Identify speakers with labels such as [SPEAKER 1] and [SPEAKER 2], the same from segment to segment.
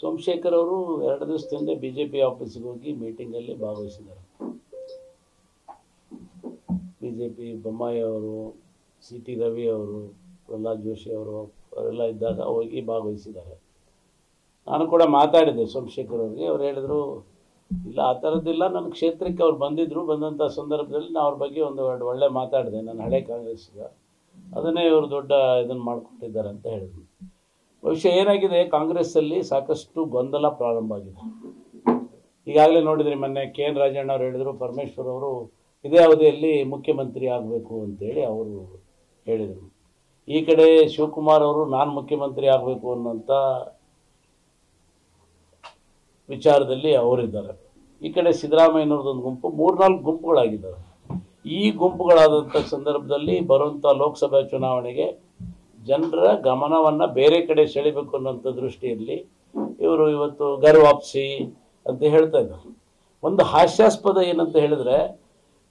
[SPEAKER 1] ಸೋಮಶೇಖರ್ ಅವರು ಎರಡು ದಿವಸದಿಂದ ಬಿ ಜೆ ಪಿ ಆಫೀಸಿಗೆ ಹೋಗಿ ಮೀಟಿಂಗಲ್ಲಿ ಭಾಗವಹಿಸಿದ್ದಾರೆ. ಬಿ ಜೆ ಪಿ ಬೊಮ್ಮಾಯಿ ಅವರು ಸಿ ಟಿ ರವಿ ಅವರು, ಪ್ರಹ್ಲಾದ್ ಜೋಶಿ ಅವರು, ಅವರೆಲ್ಲ ಇದ್ದಾಗ ಹೋಗಿ ಭಾಗವಹಿಸಿದ್ದಾರೆ. ನಾನು ಕೂಡ ಮಾತಾಡಿದೆ ಸೋಮಶೇಖರ್ ಅವರಿಗೆ. ಅವ್ರು ಹೇಳಿದ್ರು, ಇಲ್ಲ, ಆ ಥರದ್ದಿಲ್ಲ. ನನ್ನ ಕ್ಷೇತ್ರಕ್ಕೆ ಅವ್ರು ಬಂದಿದ್ದರು ಬಂದಂಥ ಸಂದರ್ಭದಲ್ಲಿ ನಾನು ಅವ್ರ ಬಗ್ಗೆ ಒಂದು ಎರಡು ಒಳ್ಳೆ ಮಾತಾಡಿದೆ. ನನ್ನ ಹಳೆ ಕಾಂಗ್ರೆಸ್ಸಿಗ. ಅದನ್ನೇ ಇವರು ದೊಡ್ಡ ಇದನ್ನು ಮಾಡಿಕೊಟ್ಟಿದ್ದಾರೆ ಅಂತ ಹೇಳಿದ್ರು. ಬಹುಶಃ ಏನಾಗಿದೆ, ಕಾಂಗ್ರೆಸ್ಸಲ್ಲಿ ಸಾಕಷ್ಟು ಗೊಂದಲ ಪ್ರಾರಂಭ ಆಗಿದೆ. ಈಗಾಗಲೇ ನೋಡಿದ್ರಿ ಮೊನ್ನೆ ಕೆ ಎನ್ ರಾಜಣ್ಣ ಅವರು ಹೇಳಿದರು, ಪರಮೇಶ್ವರ್ ಅವರು ಇದೇ ಅವಧಿಯಲ್ಲಿ ಮುಖ್ಯಮಂತ್ರಿ ಆಗಬೇಕು ಅಂತೇಳಿ ಅವರು ಹೇಳಿದರು. ಈ ಕಡೆ ಶಿವಕುಮಾರ್ ಅವರು ನಾನು ಮುಖ್ಯಮಂತ್ರಿ ಆಗಬೇಕು ಅನ್ನೋಂಥ ವಿಚಾರದಲ್ಲಿ ಅವರಿದ್ದಾರೆ. ಈ ಕಡೆ ಸಿದ್ದರಾಮಯ್ಯನವ್ರದ್ದೊಂದು ಗುಂಪು, ಮೂರ್ನಾಲ್ಕು ಗುಂಪುಗಳಾಗಿದ್ದಾವೆ ಈ ಗುಂಪುಗಳಾದಂಥ ಸಂದರ್ಭದಲ್ಲಿ ಬರುವಂಥ ಲೋಕಸಭಾ ಚುನಾವಣೆಗೆ ಜನರ ಗಮನವನ್ನು ಬೇರೆ ಕಡೆ ಸೆಳಿಬೇಕು ಅನ್ನೋಂಥ ದೃಷ್ಟಿಯಲ್ಲಿ ಇವರು ಇವತ್ತು ಗರ್ ವಾಪಸಿ ಅಂತ ಹೇಳ್ತಾ ಇದ್ದಾರೆ. ಒಂದು ಹಾಸ್ಯಾಸ್ಪದ ಏನಂತ ಹೇಳಿದ್ರೆ,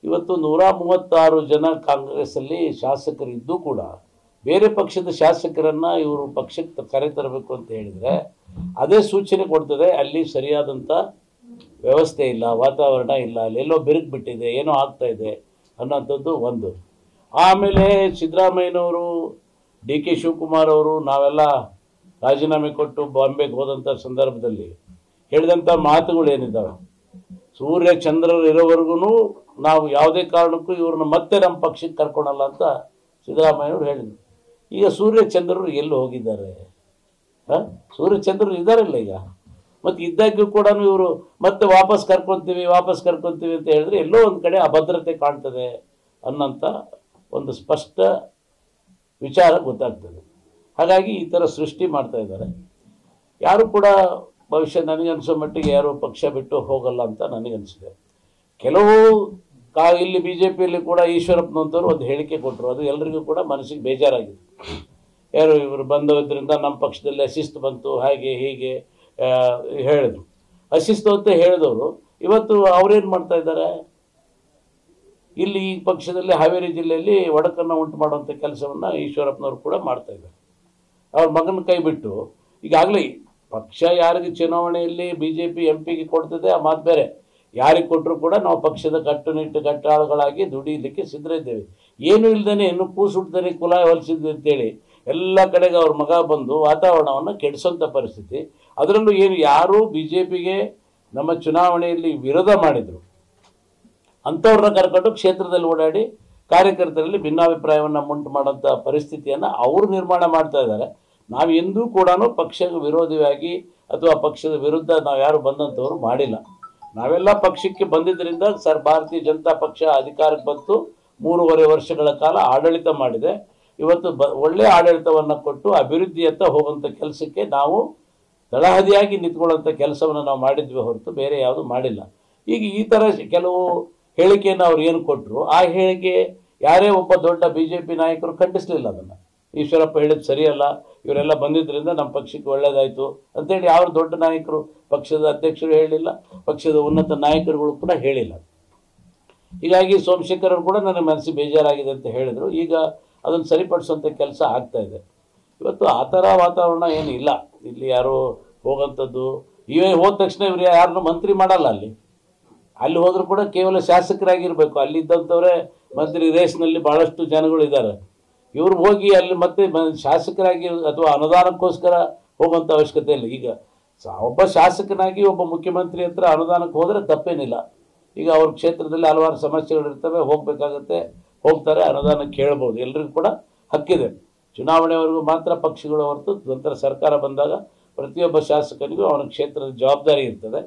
[SPEAKER 1] ಇವತ್ತು ನೂರ ಮೂವತ್ತಾರು ಜನ ಕಾಂಗ್ರೆಸ್ಸಲ್ಲಿ ಶಾಸಕರಿದ್ದು ಕೂಡ ಬೇರೆ ಪಕ್ಷದ ಶಾಸಕರನ್ನು ಇವರು ಪಕ್ಷಕ್ಕೆ ಕರೆತರಬೇಕು ಅಂತ ಹೇಳಿದರೆ, ಅದೇ ಸೂಚನೆ ಕೊಡ್ತದೆ, ಅಲ್ಲಿ ಸರಿಯಾದಂಥ ವ್ಯವಸ್ಥೆ ಇಲ್ಲ, ವಾತಾವರಣ ಇಲ್ಲ ಅಲ್ಲೆಲ್ಲೋ ಬಿರುಕು ಬಿಟ್ಟಿದೆ, ಏನೋ ಆಗ್ತಾ ಇದೆ ಅನ್ನೋಂಥದ್ದು ಒಂದು. ಆಮೇಲೆ ಸಿದ್ದರಾಮಯ್ಯನವರು ಡಿ ಕೆ ಶಿವಕುಮಾರ್ ಅವರು ನಾವೆಲ್ಲ ರಾಜೀನಾಮೆ ಕೊಟ್ಟು ಬಾಂಬೆಗೆ ಹೋದಂಥ ಸಂದರ್ಭದಲ್ಲಿ ಹೇಳಿದಂಥ ಮಾತುಗಳು ಏನಿದ್ದಾವೆ ಸೂರ್ಯ ಚಂದ್ರರು ಇರೋವರೆಗೂ ನಾವು ಯಾವುದೇ ಕಾರಣಕ್ಕೂ ಇವ್ರನ್ನ ಮತ್ತೆ ನಮ್ಮ ಪಕ್ಷಕ್ಕೆ ಕರ್ಕೊಳಲ್ಲ ಅಂತ ಸಿದ್ದರಾಮಯ್ಯವರು ಹೇಳಿದರು. ಈಗ ಸೂರ್ಯ ಚಂದ್ರರು ಎಲ್ಲಿ ಹೋಗಿದ್ದಾರೆ? ಹಾಂ? ಸೂರ್ಯ ಚಂದ್ರರು ಇದ್ದಾರಲ್ಲ ಈಗ? ಮತ್ತು ಇದ್ದಾಗ್ಯೂ ಕೂಡ ಇವರು ಮತ್ತೆ ವಾಪಸ್ ಕರ್ಕೊತೀವಿ ವಾಪಸ್ ಕರ್ಕೊತೀವಿ ಅಂತ ಹೇಳಿದ್ರೆ ಎಲ್ಲೋ ಒಂದು ಕಡೆ ಅಭದ್ರತೆ ಕಾಣ್ತದೆ ಅನ್ನೋಂಥ ಒಂದು ಸ್ಪಷ್ಟ ವಿಚಾರ ಗೊತ್ತಾಗ್ತದೆ. ಹಾಗಾಗಿ ಈ ಥರ ಸೃಷ್ಟಿ ಮಾಡ್ತಾ ಇದ್ದಾರೆ. ಯಾರು ಕೂಡ ಭವಿಷ್ಯ ನನಗನ್ಸೋ ಮಟ್ಟಿಗೆ ಯಾರು ಪಕ್ಷ ಬಿಟ್ಟು ಹೋಗಲ್ಲ ಅಂತ ನನಗನ್ಸಿದೆ ಕೆಲವು ಕಾ ಇಲ್ಲಿ ಬಿ ಜೆ ಪಿಯಲ್ಲಿ ಕೂಡ ಈಶ್ವರಪ್ಪನಂತವ್ರು ಒಂದು ಹೇಳಿಕೆ ಕೊಟ್ಟರು ಅದು ಎಲ್ರಿಗೂ ಕೂಡ ಮನಸ್ಸಿಗೆ ಬೇಜಾರಾಗಿದೆ. ಯಾರು ಇವರು ಬಂದೋದ್ರಿಂದ ನಮ್ಮ ಪಕ್ಷದಲ್ಲಿ ಅಶಿಸ್ತು ಬಂತು, ಹಾಗೆ ಹೀಗೆ ಹೇಳಿದ್ರು. ಅಶಿಸ್ತು ಅಂತ ಹೇಳಿದವರು. ಇವತ್ತು ಅವ್ರೇನು ಮಾಡ್ತಾ ಇದ್ದಾರೆ? ಇಲ್ಲಿ ಈ ಪಕ್ಷದಲ್ಲಿ ಹಾವೇರಿ ಜಿಲ್ಲೆಯಲ್ಲಿ ಒಡಕನ್ನು ಉಂಟು ಮಾಡುವಂಥ ಕೆಲಸವನ್ನು ಈಶ್ವರಪ್ಪನವರು ಕೂಡ ಮಾಡ್ತಾ ಇದ್ದಾರೆ. ಅವ್ರ ಮಗನ ಕೈ ಬಿಟ್ಟು, ಈಗಾಗಲೇ ಪಕ್ಷ ಯಾರಿಗೆ ಚುನಾವಣೆಯಲ್ಲಿ ಬಿ ಜೆ ಪಿ ಎಂ ಪಿಗೆ ಕೊಡ್ತದೆ, ಆ ಮಾತು ಬೇರೆ. ಯಾರಿಗೆ ಕೊಟ್ಟರು ಕೂಡ ನಾವು ಪಕ್ಷದ ಕಟ್ಟುನಿಟ್ಟು ಕಟ್ಟಾಳುಗಳಾಗಿ ದುಡಿಯಲಿಕ್ಕೆ ಸಿದ್ಧರಿದ್ದೇವೆ. ಏನು ಇಲ್ದೇನೆ ಇನ್ನು ಕೂಸುಡ್ತಾನೆ ಕುಲ ಹೊಲಿಸಿದ್ವಿ ಅಂತೇಳಿ. ಎಲ್ಲ ಕಡೆಗೆ ಅವ್ರ ಮಗ ಬಂದು ವಾತಾವರಣವನ್ನು ಕೆಡಿಸೋಂಥ ಪರಿಸ್ಥಿತಿ. ಅದರಲ್ಲೂ ಏನು ಯಾರೂ ಬಿ ಜೆ ಪಿಗೆ ನಮ್ಮ ಚುನಾವಣೆಯಲ್ಲಿ ವಿರೋಧ ಮಾಡಿದರು. ಅಂಥವ್ರನ್ನ ಕರ್ಕೊಂಡು ಕ್ಷೇತ್ರದಲ್ಲಿ ಓಡಾಡಿ ಕಾರ್ಯಕರ್ತರಲ್ಲಿ ಭಿನ್ನಾಭಿಪ್ರಾಯವನ್ನು ಉಂಟು ಮಾಡೋಂಥ ಪರಿಸ್ಥಿತಿಯನ್ನು ಅವರು ನಿರ್ಮಾಣ ಮಾಡ್ತಾ ಇದ್ದಾರೆ. ನಾವು ಎಂದೂ ಕೂಡ ಪಕ್ಷ ವಿರೋಧಿಯಾಗಿ ಅಥವಾ ಪಕ್ಷದ ವಿರುದ್ಧ ನಾವು ಯಾರು ಬಂದಂಥವ್ರು ಮಾಡಿಲ್ಲ. ನಾವೆಲ್ಲ ಪಕ್ಷಕ್ಕೆ ಬಂದಿದ್ದರಿಂದ ಸರ್, ಭಾರತೀಯ ಜನತಾ ಪಕ್ಷ ಅಧಿಕಾರಕ್ಕೆ ಬಂತು. ಮೂರುವರೆ ವರ್ಷಗಳ ಕಾಲ ಆಡಳಿತ ಮಾಡಿದೆ. ಇವತ್ತು ಬ ಒಳ್ಳೆಯ ಆಡಳಿತವನ್ನು ಕೊಟ್ಟು ಅಭಿವೃದ್ಧಿಯತ್ತ ಹೋಗುವಂಥ ಕೆಲಸಕ್ಕೆ ನಾವು ತಳಹದಿಯಾಗಿ ನಿಂತ್ಕೊಳ್ಳುವಂಥ ಕೆಲಸವನ್ನು ನಾವು ಮಾಡಿದ್ವಿ ಹೊರತು ಬೇರೆ ಯಾವುದು ಮಾಡಿಲ್ಲ. ಈಗ ಈ ಥರ ಕೆಲವು ಹೇಳಿಕೆಯನ್ನು ಅವ್ರು ಏನು ಕೊಟ್ಟರು ಆ ಹೇಳಿಕೆ ಯಾರೇ ಒಬ್ಬ ದೊಡ್ಡ ಬಿ ಜೆ ಪಿ ನಾಯಕರು ಖಂಡಿಸಲಿಲ್ಲ ಅದನ್ನು. ಈಶ್ವರಪ್ಪ ಹೇಳಿದ್ದು ಸರಿಯಲ್ಲ, ಇವರೆಲ್ಲ ಬಂದಿದ್ದರಿಂದ ನಮ್ಮ ಪಕ್ಷಕ್ಕೆ ಒಳ್ಳೇದಾಯಿತು ಅಂತೇಳಿ ಯಾವ ದೊಡ್ಡ ನಾಯಕರು ಪಕ್ಷದ ಅಧ್ಯಕ್ಷರು ಹೇಳಿಲ್ಲ, ಪಕ್ಷದ ಉನ್ನತ ನಾಯಕರುಗಳು ಕೂಡ ಹೇಳಿಲ್ಲ. ಹೀಗಾಗಿ ಸೋಮಶೇಖರ್ ಅವರು ಕೂಡ ನನ್ನ ಮನಸ್ಸಿಗೆ ಬೇಜಾರಾಗಿದೆ ಅಂತ ಹೇಳಿದರು. ಈಗ ಅದನ್ನು ಸರಿಪಡಿಸುವಂಥ ಕೆಲಸ ಆಗ್ತಾ ಇದೆ. ಇವತ್ತು ಆ ಥರ ವಾತಾವರಣ ಏನಿಲ್ಲ ಇಲ್ಲ. ಯಾರು ಹೋಗೋಂಥದ್ದು ಇವೇ ಹೋದ ತಕ್ಷಣ ಇವ್ರು ಯಾರನ್ನೂ ಮಂತ್ರಿ ಮಾಡಲ್ಲ ಅಲ್ಲಿ. ಅಲ್ಲಿ ಹೋದರೂ ಕೂಡ ಕೇವಲ ಶಾಸಕರಾಗಿರಬೇಕು. ಅಲ್ಲಿದ್ದಂಥವರೇ ಮಂತ್ರಿ ರೇಸ್ನಲ್ಲಿ ಭಾಳಷ್ಟು ಜನಗಳು ಇದ್ದಾರೆ. ಇವರು ಹೋಗಿ ಅಲ್ಲಿ ಮತ್ತೆ ಶಾಸಕರಾಗಿ ಅಥವಾ ಅನುದಾನಕ್ಕೋಸ್ಕರ ಹೋಗುವಂಥ ಅವಶ್ಯಕತೆ ಇಲ್ಲ. ಈಗ ಒಬ್ಬ ಶಾಸಕನಾಗಿ ಒಬ್ಬ ಮುಖ್ಯಮಂತ್ರಿ ಹತ್ರ ಅನುದಾನಕ್ಕೆ ಹೋದರೆ ತಪ್ಪೇನಿಲ್ಲ. ಈಗ ಅವ್ರ ಕ್ಷೇತ್ರದಲ್ಲಿ ಹಲವಾರು ಸಮಸ್ಯೆಗಳಿರ್ತವೆ, ಹೋಗಬೇಕಾಗತ್ತೆ. ಹೋಗ್ತಾರೆ, ಅನುದಾನ ಕೇಳ್ಬೋದು. ಎಲ್ರಿಗೂ ಕೂಡ ಹಕ್ಕಿದೆ. ಚುನಾವಣೆವರೆಗೂ ಮಾತ್ರ ಪಕ್ಷಗಳು ಹೊರತು ನಂತರ ಸರ್ಕಾರ ಬಂದಾಗ ಪ್ರತಿಯೊಬ್ಬ ಶಾಸಕನಿಗೂ ಅವನ ಕ್ಷೇತ್ರದ ಜವಾಬ್ದಾರಿ ಇರ್ತದೆ.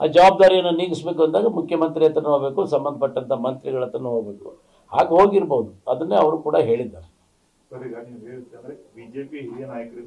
[SPEAKER 1] ಆ ಜವಾಬ್ದಾರಿಯನ್ನು ನೀಗಿಸ್ಬೇಕು ಅಂದಾಗ ಮುಖ್ಯಮಂತ್ರಿ ಹತ್ರನೂ ಹೋಗಬೇಕು ಸಂಬಂಧಪಟ್ಟಂಥ ಮಂತ್ರಿಗಳ ಹತ್ರನೂ ಹೋಗಬೇಕು. ಹಾಗೆ ಹೋಗಿರ್ಬೋದು. ಅದನ್ನೇ ಅವರು ಕೂಡ ಹೇಳಿದ್ದಾರೆ.